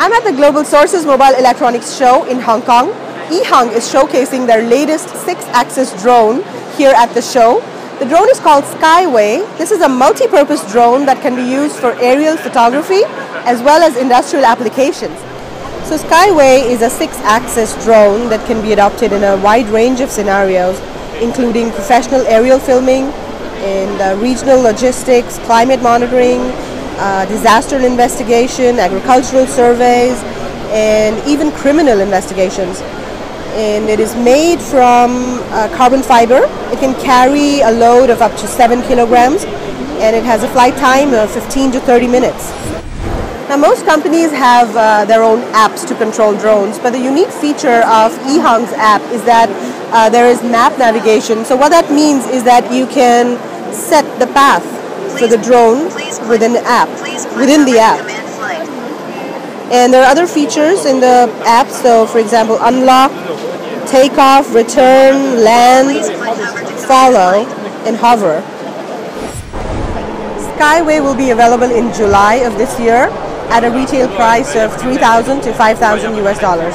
I'm at the Global Sources Mobile Electronics Show in Hong Kong. EHang is showcasing their latest six-axis drone here at the show. The drone is called Skyway. This is a multi-purpose drone that can be used for aerial photography as well as industrial applications. So Skyway is a six-axis drone that can be adopted in a wide range of scenarios, including professional aerial filming, and uh, regional logistics, climate monitoring, uh, disaster investigation, agricultural surveys, and even criminal investigations. And it is made from uh, carbon fiber. It can carry a load of up to 7 kilograms, and it has a flight time of 15 to 30 minutes. Now, most companies have uh, their own apps to control drones, but the unique feature of EHang's app is that uh, there is map navigation. So, what that means is that you can set the path for the drone within the app, within the app. And there are other features in the app. So, for example, unlock, takeoff, return, land, follow, and hover. Skyway will be available in July of this year at a retail price of 3,000 to 5,000 US dollars.